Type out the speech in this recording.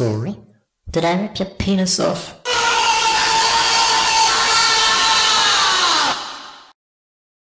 Sorry, did I rip your penis off?